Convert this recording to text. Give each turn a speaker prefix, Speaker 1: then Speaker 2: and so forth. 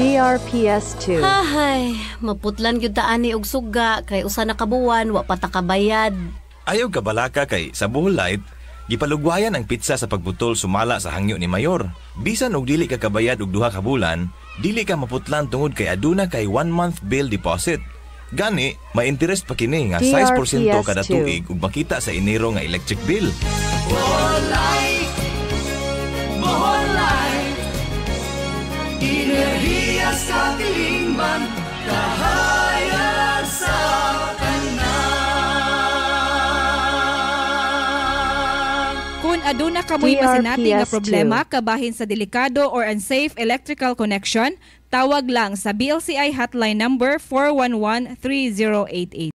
Speaker 1: DRPS2.
Speaker 2: Hahay, maputlan gyud ta ani og suga kay usa na kabuwan wa pa ta kabayad.
Speaker 3: Ayaw ka balaka kay sa Light, gipalugwayan ang pizza sa pagbutol sumala sa hangyo ni Mayor. Bisan og dili ka kabayad og duha ka bulan, dili ka maputlan tungod kay aduna kay one month bill deposit. Gani, may interest pa kini nga 6% kada
Speaker 1: DRPS2.
Speaker 3: tuig ug makita sa Enero nga electric bill.
Speaker 4: Kung aduna kamoy
Speaker 1: DRPS2.
Speaker 4: masinati nga problema kabahin sa delikado or unsafe electrical connection, tawag lang sa BLCI hotline number 411-3088.